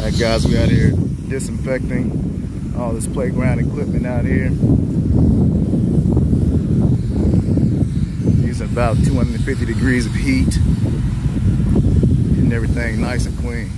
Alright guys, we out here disinfecting all this playground equipment out here. Using about 250 degrees of heat. Getting everything nice and clean.